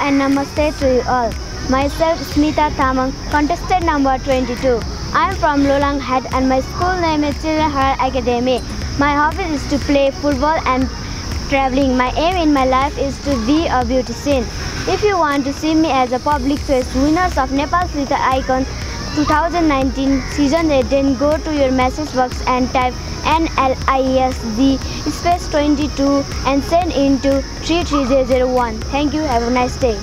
and namaste to you all. Myself Asmita Tamang, contestant number 22. I am from Lolang Head and my school name is Children Academy. My hobby is to play football and traveling. My aim in my life is to be a beautician. If you want to see me as a public face winners of Nepal's Little Icon 2019 season 8 then go to your message box and type NLISG space 22 and send into 33001. Thank you. Have a nice day.